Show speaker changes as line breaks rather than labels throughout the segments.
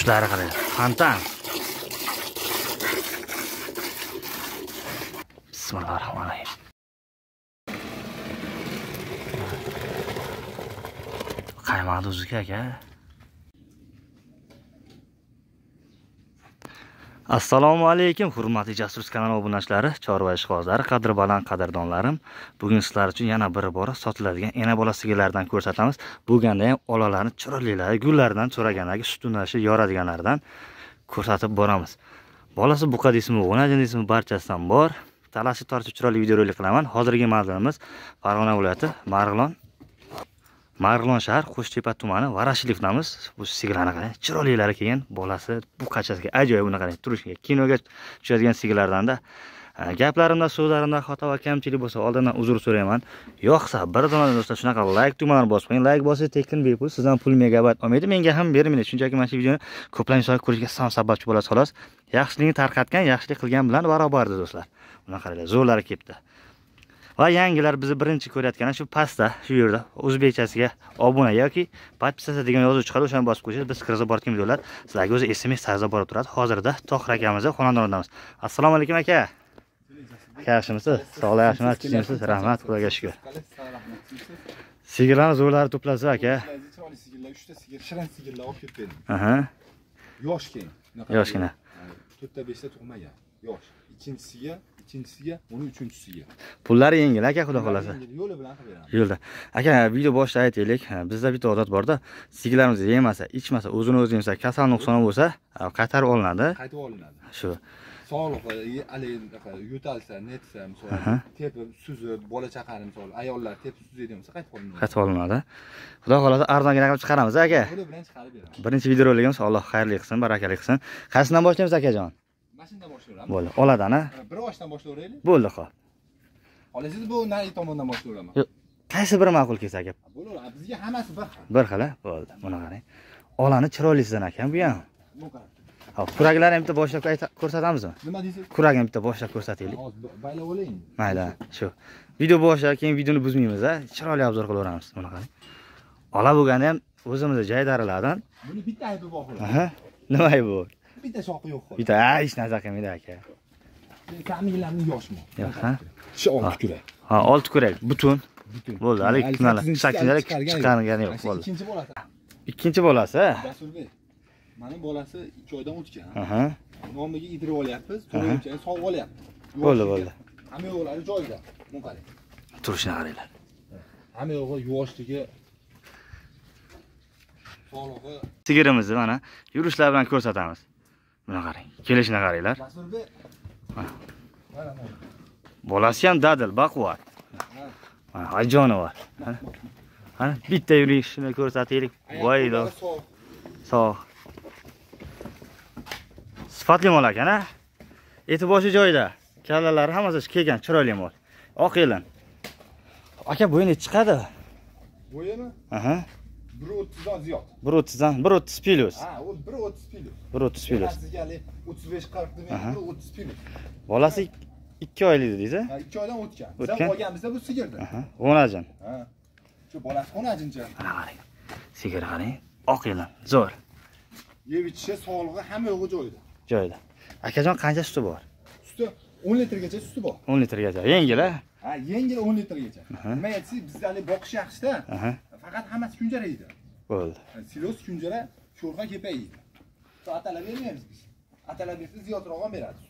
tushishlari qarang fontan bismillohi rohmanir rohim qaymoqni uzuk aka assalomu alaykum hurmatli jasur kanali obunachilari chorva ishqibozlari qadri baland qadrdonlarim. Bugun sizlar uchun yana bir bora sotiladigan ena bola sigirlardan ko'rsatamiz. Bo'lganda ham olalarni chiroylilari gullaridan so'raganagi sut unashi yoradiganlaridan ko'rsatib boramiz. Bolasi buqa deysizmi o'najin deysizmi barchasidan bor. Talashib tortib chiroyli videorolik qilaman. Hozirgi manzilimiz farg'ona viloyati marg'ilon marg'ilon shahar qo'shtepa tumani varashilevdamiz bu sigirlarni qarang chiroylilari kelgan. Bolasi bu qachasiga? Ajoyib uni qarang turishiga kinoga tushadigan sigirlardanda gaplarimda so'zlarimda xato va kamchilik bo'lsa oldindan uzr so'rayman. Yoqsa bir dona do'stlar shunaqa layk tugmani bosib qo'ying layk bossiz tekin bepul. Sizdan pul megabayt olmaydi menga ham bermaydi shunchaki mana shu videoni ko'plab insonlar ko'rishiga sababchi bo'lasiz xolos. Yaxshilikni tarqatgan yaxshilik qilgan bilan barobardir do'stlar. Mana qaranglar zo'rlari kelibdi va yangilar bizni birinchi ko'rayotgani shu pastda shu yerda o'zbekchasiga obuna yoki подписаться degan yozuv chiqadi o'shani bosib qo'ysangiz biz kirgizib borgan videolar sizlarga o'zi sms tarzida borib turadi. Hozirda tohir akamizni xonadonidamiz assalomu alaykum aka. Aka yaxshimisiz sog'lik yaxshimi tinchmisiz rahmat xudoga shukur sigirlarni zo'rlari to'plasiz aka?
Chiroyli sigirlar uchta sigir shirin sigirlar olib kelib berdim yoshgina
Yoshgina.
to'rtta beshta tug'magan. Yosh. Ikkinchisiga ikkinchisiga uni uchinchisiga.
Pullari yengil aka xudo xohlasa.
yo'li bilan qilib beramiz.
Yo'lda. Aka video boshida aytaylik bizda bitta odat borda sigirlarimiz yemasa ichmasa o'zini o'zi yemasa kasal nuqsoni bo'lsa qaytarib olinadi.
Qaytib olinadi.
Shu.
Sog'liqi haligi yo'talsa netsa misol tepib suzib bola chaqani misol ayollar tepib suzadigan bo'lsa qaytib olinadi.
Qaytib olinadi. Xudo xohlasa arzongina qilib chiqaramiz aka.
Bilan chiqarib beramiz.
Birinchi videoroligimiz alloh xayrli qilsin barakali qilsin. Qaysidan boshlaymiz akajon
mashinadan boshlayveramiz.
Bo'ldi. Oladan a
bir oshdan boshlayveraylik.
Bo'ldi hop
xohlasangiz bu nari tomondan boshlayveraman.
Yo'q, qaysi biri ma'qul kelsa aka
bo'laveradi bizga hammasi bir xil.
Bir xil a bo'ldi. Buni qarang olani chiroylisidan ekan bu ham hop kuraklarini bitta boshlab ko'rsatamizmi?
Nima deysiz?
Kuragini bitta boshlab ko'rsataylik.
Hozir baylab olaymi
mayli shu. Video boshlab keyin videoni buzmaymiz a chiroyli obzor qilaveramiz buni qarang ola bo'lganda ham o'zimizni jaydarilardan
buni bitta aybi bor
nima bu
bitta shoqi yo'q
bitta hech narsa qilmaydi aka
familiyamni yoshmi
Yo'q, ha?
shu olti kurak
ha olti kurak butun? Bo'ldi haligi sakkinchalik
chiqargan
chiqargani yo'q bo'ldi
ikkinchi bolasi
ikkinchi bolasi
jasurbek mani bolasi ikki oydan o'tgan
aha.
Nomiga idirib olyapmiz to'rtinchi sog'ib olyapti
Bo'ldi, bo'ldi.
hamma yo'qlari joyida bu qarang
turishini qaranglar
hamma yo'g'i yuvoshligi sog'lig'i
sigirimizni mana yurishlari bilan ko'rsatamiz buni qarang. Kelishini qaranglar. Bolasi ham dadil baquvvat. Mana ajonovar Mana. mana bitta yurishini ko'rsataylik.
Qo'llari sog'
sifatli mol ekan a eti boshi joyida kallalari hammasi kelgan chiroyli mol. Oq yelin aka bo'yini chiqadi.
Bo'yimi
aha
bir o'ttizdan ziyod
bir o'ttizdan bir o'ttiz plyus
ha bir o'ttiz plyus
bir o'ttiz plyus
o'ttiz besh qirq demak o'ttiz plyus
bolasi ik- ikki oylik dedingiz a
Ha, ikki oydan o'tgan
O'tgan?
ham olganmizda bu sigirni
aha o'najin
ha shu bolasi xonajincha
mana qarang sigir qarang oq yelin zo'r
yeb ichishi sog'lig'i hamma yo'g'i joyida
joyida akajon qancha suti bor?
Suti o'n litrgacha suti bor.
O'n litrgacha yengil a
ha yengil o'n litrgacha
Aha.
nima aytsangiz bizda haligi boqish yaxshida. Faqat hammasi kunjara yeydi
bo'ldi.
Silos kunjara sho'rva kepak yeydi atalab bermaymiz biz. Atalab bersa ziyodroq ham beradi.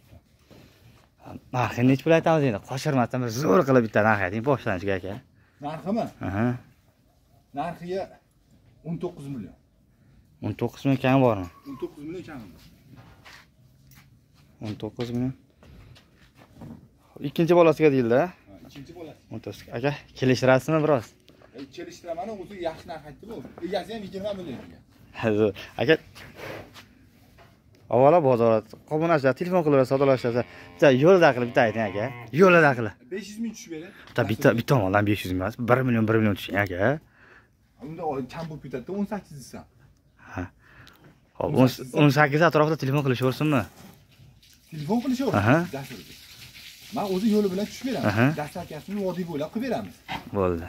Narxini nechi pul aytamiz endi? Qoshirmasdan bir zo'r qilib bitta narx ayting boshlanishiga aka.
Narximi
aha.
Narxiga o'n to'qqiz million.
o'n to'qqiz ming kami bormi?
o'n to'qqiz million kami bor.
o'n to'qqiz ming ikkinchi bolasiga deyildi a
Ha, ikkinchi bolasi
o'n to'qqiz aka kelishtirasizmi biroz?
E, kelishtiraman o'zi yaxshi narx aytdi bu. Egasi ham yigirma million degan
Zo'r. aka avvalo bozor qobunachlar telefon qilib savdolashsa bitta yo'lida qilib bitta ayting aka. Yo'lida qilib
besh yuz ming tushib beradi.
Bitta bitta moldan besh yuz ming emas. Bir million bir million tushing aka.
Unda kam bo'lib ketadida o'n sakkiz desam
hop o'n sakkiz atrofida telefon qilishaversinmi?
Telefon qilishaver man o'zi yo'li bilan tushib
Aha.
beraman dastlabkasini vodiy bo'ylab qilib beramiz.
Bo'ldi.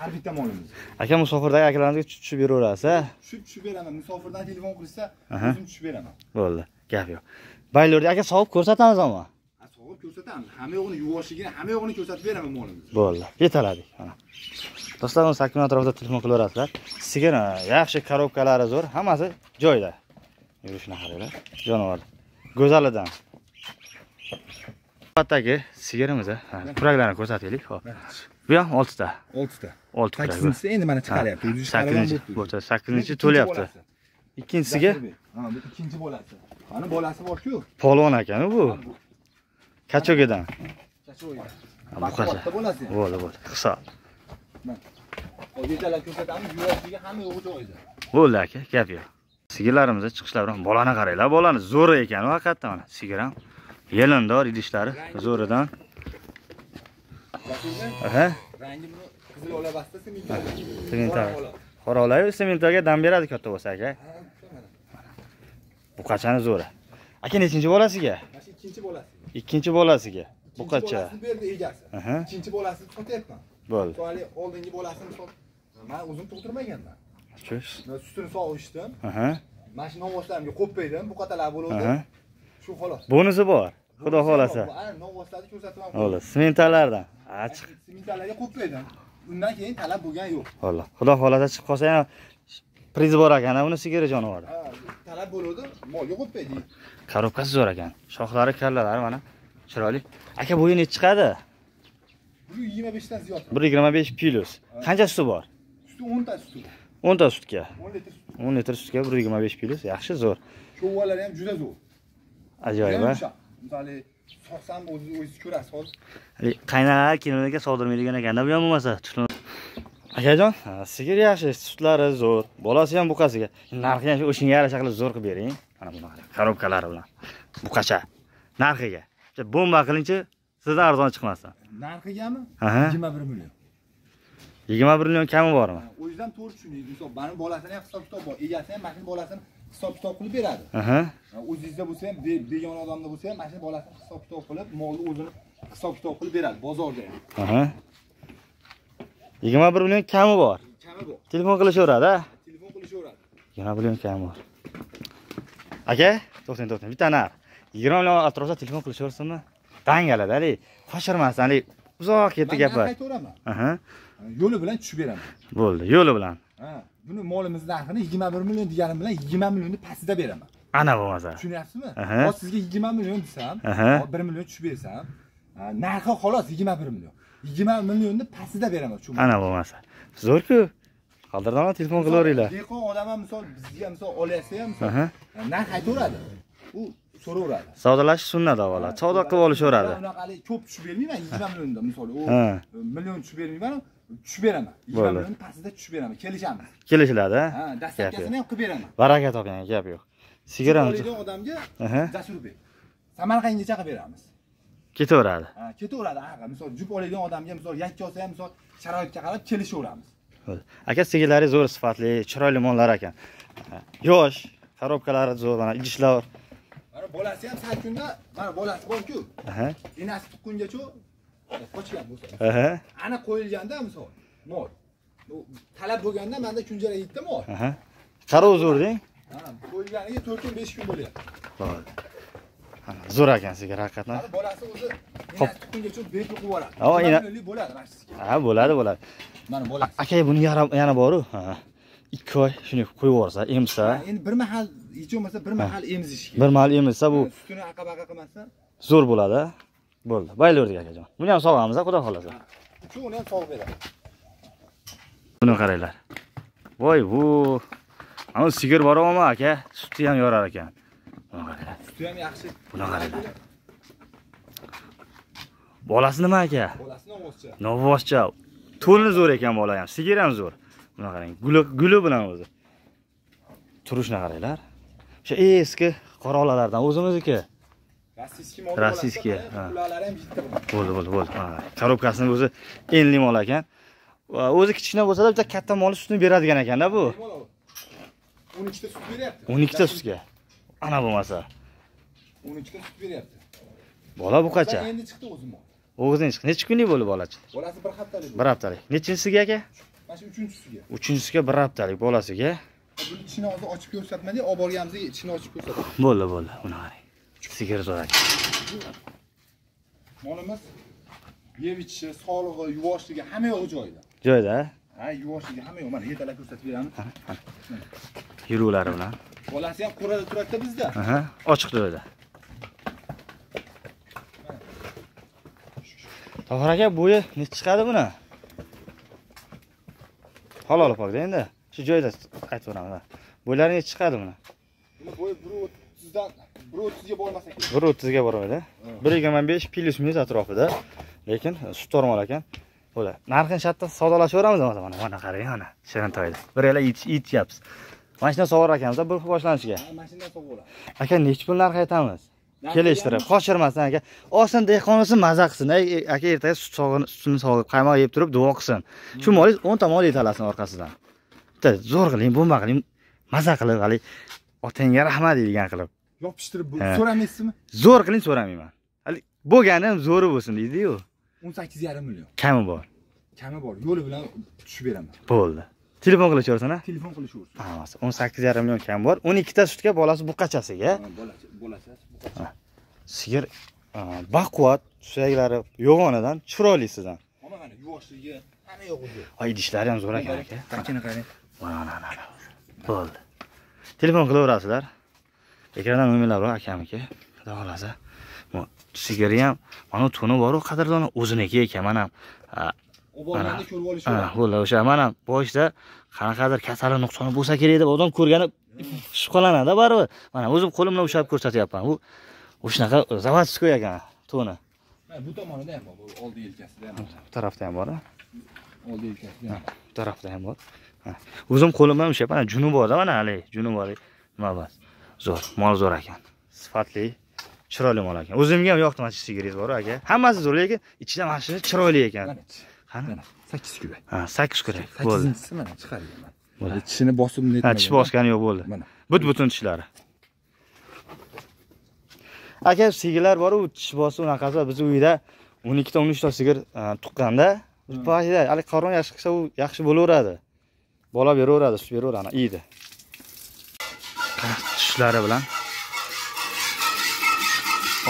Har bitta molimiz.
aka musofirdagi akalarimizga tushib beraverasiz a
Tushib tushib beraman. Musofirdan telefon qilsa,
Aha.
o'zim tushib beraman.
bo'ldi. Gap yo'q. Baylorda aka sovib ko'rsatamiz ammo.
Ha, sog'ib ko'rsatamiz. Hamma yo'g'ini yuvvoshligini, hamma yo'g'ini ko'rsatib beraman molimizni.
bo'ldi. Yetaladik mana. Do'stlar uni sakkiz atrofida telefon qilaverasizlar sigir yaxshi korobkalari zo'r. Hammasi joyida. Yurishini qaranglar jonivor go'zalidan navbatdagi sigirimiz ha, kuraklarini ko'rsataylik. Hop bu ham oltita.
6 ta.
olti kurak
8-inchisi endi mana chiqaryapti. O'zi
sakkizinchi bo'lsa sakkizinchi to'lyapti. ikkinchisiga
Ha, bu ikkinchi bolasi. Mana bolasi bor-ku.
polvon ekan bu. Kachogadan
Chachoyga.
Ha, bu
bolasi.
bo'ldi bo'ldi. Hisob.
Yetalab ko'rsatamiz, yuvoshligi hamma yo'g'i joyida.
bo'ldi aka. Gap yo'q. Sigirlarimizni chiqishlari bilan bolani qaranglar bolani zo'r ekan u haqiqatdan mana. Sigir ham yelindor idishlari zo'ridan aha
rangi qizil ola basta seminta.
seminta qora olayu semintaga dam beradi katta bo'lsa aka bu qachani zo'ri aka nechinchi bolasiga
ikkinchi bolasi.
ikkinchi bolasiga
Ikkinchi
qacha
bolasini berdi egasi. Ikkinchi bolasini sotyapman.
bo'ldi
oldingi bolasini. Men o'zim tug'dirmaganman. Men sutini sog'ishdim.
aha
Mana shu novvoshlarimga qo'ppaydim, bu qatalar bo'ldi.
aha
Shu xolos.
bunisi bor xudo xohlasa bo'ldi semintalardan achiq
Simintalarga qo'ppaydim. Undan keyin talab bo'lgan yo'q.
Valloh, xudo xolasa chiqib qolsa ham priz bor ekan, uni sigiri jonivori.
Talab bo'ladi, molga qo'ppaydik.
Korobkasi zo'r ekan. Shoxlari, kallalari mana chiroyli. Aka bo'yi nechi chiqadi?
Bu 25 dan ziyod.
1.25 plus. Qancha suti bor?
Suti 10 ta suti.
10 ta sutga.
10 litr.
10 litr sutga 1.25 plus. Yaxshi, zo'r.
Sho'valari ham juda zo'r.
Ajoyib. A?
Misoli soqsam o'zingiz o'zingiz ko'rasiz hozir.
Hali qaynar kelinlarga soldirmaydigan ekanda bu ham bo'lmasa. Akajon, sigir yaxshi, sutlari zo'r. Bolasi ham buqasiga. Narxi ham o'shanga yarasha qilib zo'r qilib bering. Mana bunaqa korobkalari bilan. Buqacha. Narxiga. Bomba qilingchi, sizdan arzon chiqmasdan.
Narxigami?
Aha.
21 million.
21 million kami bormi?
O'zidan to'g'ri tushunaylik. Misol, mani bolasini ham hisob kitob bor. Egasi ham mashina bolasini hisob kitob qilib beradi.
Aha.
O'zingizda bo'lsa ham, be- begona odamda bo'lsa ham mashina bolasini hisob kitob qilib, molni o'zini hisob kitob qilib beradi bozorda. ham.
Aha. 21 million kami bor.
Kami bor.
Telefon qilishaveradi?
Telefon qilishaveradi.
21 million kami bor. Aka, to'xtang, to'xtang. Bitta nar. 20 million atrofida telefon qilishaversinmi? Dangalada, ali. Qochirmasdan, ali. Uzoq ketdi gaplar.
qaytaveraman.
Aha.
Yo'li bilan tushib beraman.
Bo'ldi, yo'li bilan.
Buni molimiz narxini 21 million deganim bilan 20 millionni pastida beraman.
Ana bo'lmasa.
Tushunyapsizmi? Hozir sizga 20 million desam,
Aha.
hozir 1 million tushib bersam, narxi xolos 21 million. 20 millionni pastida beraman shu.
Ana bo'lmasa. Zo'r-ku. Qoldirdan telefon qilaveringlar.
Dehqon odam ham misol bizga misol olyapsa ham misol narx aytaveradi. U so'raveradi.
Savdolashish sunnat avvalo. Savdo qilib olishaveradi.
Unaqa hali ko'p tushib bermayman 20 millionda misol u million tushib bermayman, tushib beraman. 20
Bo'ldi.
million pastida tushib beraman. Kelishamiz.
Kelishiladi,
Ha, dastlabkasini ham qilib beraman.
Baraka toping, gap yo'q.
Oladigan odamga. Jasurbek. Samarqandgacha qilib beramiz.
Ketaveradi.
Ha, ketaveradi. Ha, misol jup oladigan odamga misol yakka olsa ham misol sharoitga qarab kelishaveramiz.
Aka sigirlari zo'r sifatli, chiroyli mollar ekan. Yosh, korobkalari zo'r, mana idishlar.
Bolasi ham sal kunda, mana bolasi bor-ku. Enasi tuqqungacha qochgan bo'lsa. Ana qo'yilganda misol mol. Talab bo'lganda menda kunjara yetdi mol.
Qarov zo'r deng.
Ha, qo'yilganiga 4 kun 5 kun bo'lyapti.
Zo'r ekan sigir haqiqatdan.
Bolasi o'zi tuqqungacha bepul qilib yuboradi. Bo'ladi mana sizga.
Ha, bo'ladi, bo'ladi.
Mana bolasi.
Aka, buni yana boru. Ha. 2 oy shuni qo'yib yuborsa, emsa,
Endi bir mahal hech bo'lmasa bir mahal emizish kerak.
bir mahal emsa bu
sutini aqa-baqa qilmasa,
zo'r bo'ladi. Bo'ldi. Baylo'rdik akajon. Buni ham sog'amiz, xudo xolasa.
uchovini ham sog'ib beradi.
Buni qaranglar. Voy, bu ana sigir boryapmi aka? Suti ham yorar ekan. Buni qaranglar.
Suti ham yaxshi.
Buni qaranglar. Bolasi nima aka?
Bolasini o'zcha.
Novvoscha. To'lni zo'r ekan bola ham, sigir ham zo'r. Buni qarang, guli guli bilan o'zi. Turishni qaranglar. O'sha eski qorolalardan o'zimizniki.
Rossiyskiy mol
Rossiyskiy, ha.
Ularlar ham bitta.
Bo'ldi, bo'ldi, bo'ldi. Korobkasini o'zi enli mol ekan. Va O'zi kichkina bo'lsa-da bitta katta mol sutini beradigan ekanda bu.
12 ta sut beryapti.
12 ta sutga. Ana bo'lmasa.
12 ta sut beryapti.
Bola bu qacha?
Endi chiqdi o'zi mol.
O'g'izdan chiq. Necha kunlik bo'ldi bolachi?
Bolasi bir haftalik.
Bir haftalik. Nechinchisiga aka?
mana shu uchinchisiga
uchinchisiga bir haftalik bolasiga
buni ichini hozir ochib ko'rsatmadik olib borganimizda ichini ochib ko'rsataman
bo'ldi bo'ldi buni qarang sigir aka
molimiz yeb ichishi sog'lig'i yuvoshligi hamma yo'g'i joyida.
Joyida?
Ha yuvoshligi hamma yo'q mana yetalab ko'rsatib beramiz.
Yuruvlari bilan.
Bolasi ham qo'rada turadida bizda.
Aha, ochiq joyda tohir aka bo'yi necha chiqadi buni? Halol pokda endi. Shu joyda aytib beraman bo'ylari necha chiqadi buni?
Buni bo'yi bir o'ttizdan bir o'ttizga bormasa kerak.
Bir o'ttizga boradi bir yigirma besh plyus minus atrofida. Lekin sut normal ekan. Bo'ladi narxini shu yerda savdolashaveramiz mana mana qarang mana. Shirintoyda bir yala yetyapmiz mashina sovg'ar ekanmiz bir xil boshlanishiga
sog'ib oladi
aka nechi pul narx aytamiz? Kelishtirib. qochirmasin aka. Olsin dehqon olsin maza qilsin. Aka ertaga sut sutini sog'ib qaymoq yeb turib duo qilsin. Shu molingiz o'nta mol yetalasin orqasidan. Bitta zo'r qiling bomba qiling maza qilib haligi otangga rahmat deydigan qilib
yopishtirib so'ramaysizmi?
Zo'r qiling so'ramayman. Bo'lgani ham zo'ri bo'lsin deydiyu.
O'n sakkiz yarim million.
Kami bor.
Kami bor. Yo'li bilan tushib beraman.
Bo'ldi. Telefon qilishaversin a
telefon qilishaversin
hammasi o'n sakkiz yarim million kam bor. O'n ikkita sutga bolasi buqachasiga.
Ha, bolasi
sigir baquvvat suyaklari yo'g'onidan chiroylisidan.
Mana yuvoshligi hamma yo'q o'zi
Ay idishlari ham zo'r ekan aka.
Qanchani qarang
Mana mana mana. Bo'ldi. Telefon qilaverasizlar. Ekrandan nomerlar bor akamniki. Xudo xolasa. Bu sigiri ham mana tuni bor-ku qadrdon o'ziniki ekan. Mana a,
olib borganda ko'rib
a,
olishadi
bo'ldi o'sha mana boshida qanaqadir kasali nuqsoni bo'lsa kerak deb odam ko'rgani shubhalanadi baribir. Mana o'zim qo'lim bilan ushlab ko'rsatyapman. U o'shanaqa заводской ekan tuni.
Mana bu tomonida ham bor oldi yelkasida ham
Bu tarafda ham bor.
oldi yelkasida ham
bu tarafda ham bor o'zim qo'lim bilan ushlayapman mana juni borda mana haligi juni bor nima bas zo'r mol zo'r ekan. Sifatli chiroyli mol ekan. O'zimga ham yoqdi mana shu sigiringiz bor aka. Hammasi zo'r lekin ichida mana shu chiroyli ekan. Qani?
sakkiz kilo.
Ha sakkiz kerak bo'ldi.
sakkizinchisi mana chiqargan
Bo'ldi.
tishini bosib
ha tish bosgani yo'q bo'ldi.
Mana.
But butun tishlari. Aka sigirlar boru tish bosib unaqasi bizni uyda o'n ikkita o'n uchta sigir tuqqanda
Hmm.
payida hali qorin yaxshi qilsa u yaxshi bo'laveradi. Bola beraveradi sut beraveradi iydi tishlari bilan.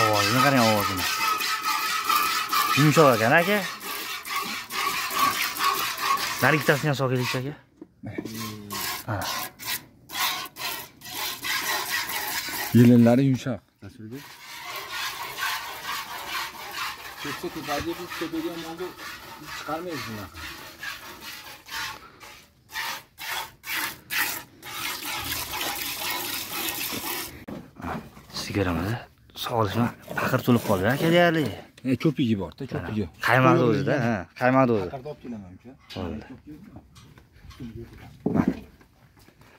Ovozini qarang ovozini. Yumshoq ekan aka. Nari ikkitasini ham sog'aylik aka.
Yelinlari yumshoq. Biz tepaga molni chiqarmaymiz bunaqa
sigirimizni sog'lishma paqir to'lib qoldi aka deyarli
ko'pigi borda ko'pigi
qaymaqni o'zida ha qaymaqni o'zi
Paqirda olib kelaman uka
Bo'ldi.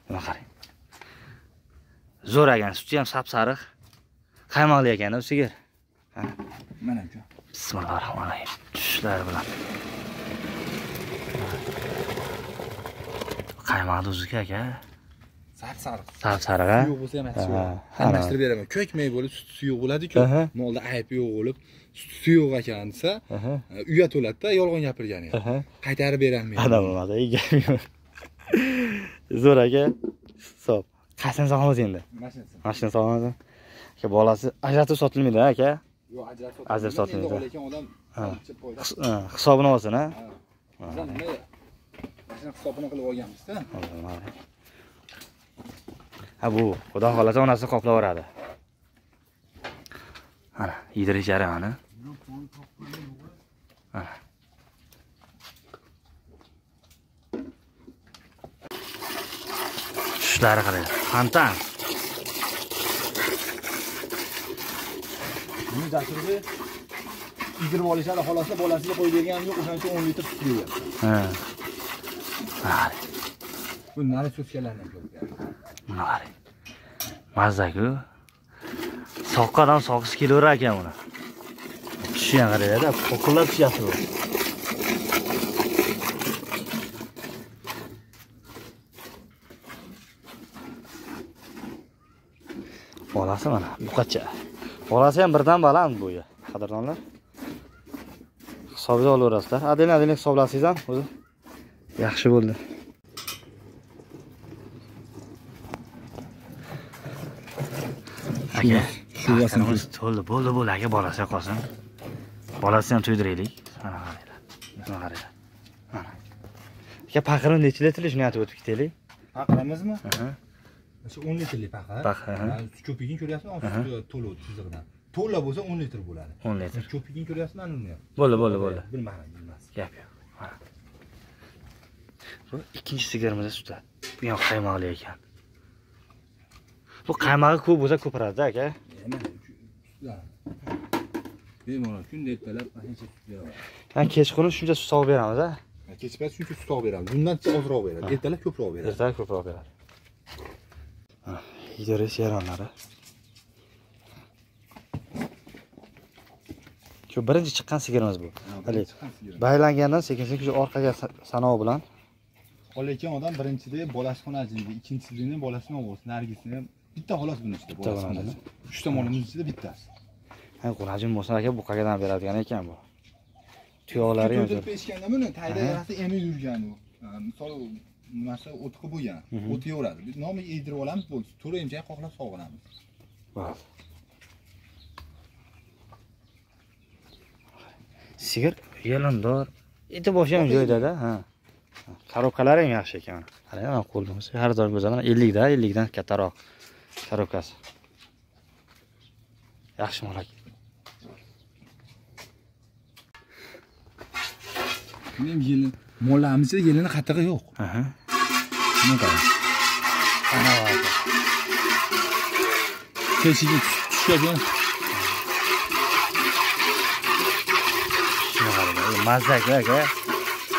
Mana qarang. Zo'r ekan, suti ham sap-sariq. Qaymoqli ekan u sigir.
mana uka
Bismillahirrohmanirrohim. Tushlari bilan. Qaymoqni o'ziki aka.
Sariq. Sariq
Sap-sariq a?
suyuq bo'lsa ham yaxshi almashtirib beraman? Ko'kmay bo'lib suti suyuq bo'ladi-ku. Molda ayb yo'q bo'lib suti suyuq ekan desa e, uyat to'ladida yolg'on gapirgani qaytarib berolmaydi
egam. Zo'r aka. Hisob. Qaysini sog'amiz endi?
mashinasi.
Mashina sog'amiz. Aka bolasi ajratib sotilmaydi aka.
yo'q ajratib
Ajratib
sotilmaydi. olayotgan odam
Hisobini olsin
nima? Mashina hisobini qilib olganmizda
Ha bu xudo xohlasa onasi qoplaveradi. Mana yedirish jarayoni. Mana. Tushlari qarang. Fantan.
buni jasurni yigirib olishadi xolosda bolasiga qo'yib berganim yo'q o'shaning uchun o'n litr sut beryapti
Ha. Mana
bu nari so'tkalarni ham ko'rib
Soqqadan soqisi kelaverar ekan buni. Tushi ham qarangda, poqillab tushyapti bu. Bolasi mana buqacha. Bolasi ham birdan baland bo'yi, qadrdonlar. Hisobga olaverasizlar. Adil adil hisoblasangiz ham o'zi yaxshi bo'ldi aka aqlimiz to'ldi bo'ldi bo'ldi aka. bolasi qolsin bolasini ham to'ydiraylik. Mana qaranglar mana qaranglar mana aka paqirni nechi litrli shuni aytib o'tib ketaylik
paqiramizmi
Aha.
shu o'n litrli paqir. Ko'pigini ko'ryapsizmi? To'luvdi chizig'idan. To'la bo'lsa o'n litr bo'ladi.
O'n litr.
Ko'pigini ko'ryapsizmi? Ana uni
bo'ldi bo'ldi bo'ldi.
Bilmadim bilmas
gap yo'q. Mana. bu ikkinchi sigirimizni suti bu ham qaymoqli ekan bu qaymog'i ko'p bo'lsa ko'payadi aka
bemalol kunda ertalab ancha
kechqurun shuncha sut sog'ib beramiz a
kech payt shuncha sut beramiz bundan ozroq beradi ertalab ko'proq beradi
ertaga ko'proq beradi yigirish yaronlari shu birinchi chiqqan sigirimiz bu haligi baylangandan sekin sekin shu orqaga sa- sanov bilan
qolayotgan odam birinchida bolasi xonajiydi ikkinchisida bolasini o'g'risi narigisini bitta xolos buni ichida bolasi
bo'ladimi?
xonajin uch tomonimiz ichida bittasi
ha qurajin bo'lsa aka buqagadan beradigan ekan bu? Tuyoqlari ham
to'ldirib berishganda buni
Aha.
yarasi emib yurgan u. Misol nimasi o'tqi bo'lgan
Mhm.
o'taveradi biz nomiga yedirib olamiz bo'ldi. To'ra emchak qoqlab sog'inamiz
sigir yalindor eti boshi ham joyidada ha. Korobkalari ham yaxshi ekan. Qarang mana har doim go'zal ellikda ellikdan kattaroq korobkasi yaxshi mol aka
Buni ham yelin mollarimiz ichida yelini qattig'i yo'q teshiga tushgan
Shuni qarang u mazza aka aka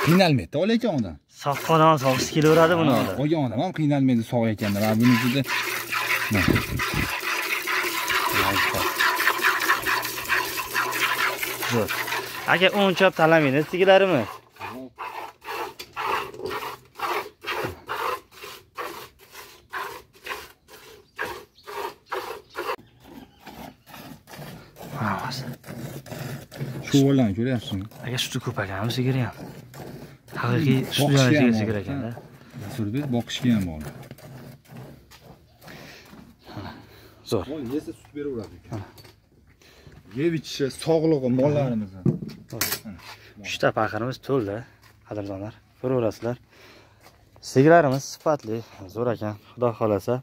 qiynalmaydi olayotgan odam.
Sopqodan sog'isi kelaveradi buni hozir
olgan odam ham qiynalmaydi sog'ayotganda mana buni ichida
zo'r aka o'nchab talamaydi sigirlarimiz Mana bo'lsa.
sho'rlarni ko'ryapsizmi?
Aka suti ko'p ekan sigiri ham. Haqiqiy sut sigir ekanda.
Rasurbek boqishga ham bor
zo'r.
Yesa sut beraveradi yeb ichishi sog'lig'i mollarimizni.
Uchta paqirimiz to'ldi qadrdonlar. Ko'raverasizlar sigirlarimiz sifatli zo'r ekan xudo xohlasa.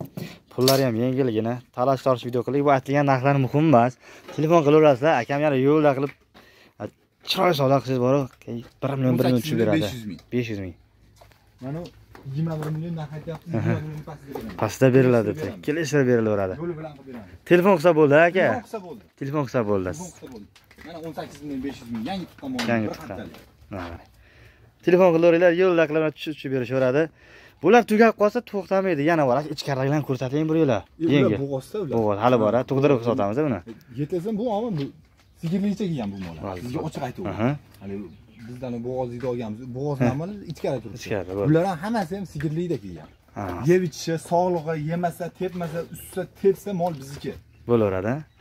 Pullari ham yengilgina talash tortish video qildik. Bu aytilgan narxlar muhim emas. Telefon qilaverasizlar akam yana yo'lda qilib chiroyli savdo qilsangiz boru bir million bir million tushib beradi.
500 ming.
besh yuz ming.
Mana yigirma bir million narx aytyapmiz yigirma million pastida beraman
pastda beriladi kelishsa berilaveradi
yo'li bilan qilib beraman
telefon qilsa bo'ldi aka?
Telefon qilsa bo'ldi.
Telefon qilsa bo'ldi.
Telefon qilsa bo'ldi. Mana o'n sakkiz million besh yuz ming yangi tuqqan mol
Yangi tuqqan. telefon qilaveringlar yo'lda qilib tushib tushib beraveradi bular tugab qolsa to'xtamaydi yana bor aka ichkaridagilarni ko'rsating bir yo'la.
Ular
yengil.
bo'g'ozda ular.
Bo'g'oz hali bor tug'dirib sotamiz buni.
Yetilsin bu omil bu sigirlicha kelgan bu mollar
Bo'ldi.
sizga ochiq hali bizdan bo'g'ozlikda olganmiz. Bo'g'ozni amali ichkari turibdi.
Ichkarida, bo'ldi.
bular ham hammasi ham sigirlikda kelgan yeb ichishi sog'lig'i yemasa tepmasa ustsa tepsa mol bizniki.
Bo'laveradi. A.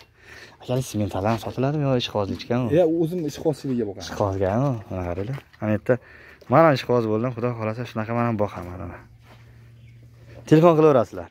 akali sementalari ham sotiladimi yo ishqozlikchikami
e o'zim ishqozchiligiga boqaman.
Ishqozgami mana qaranglar ana yerda mana ishqoz bo'ldim xudo xohlasa shunaqa man ham boqaman telefon qilaverasizlar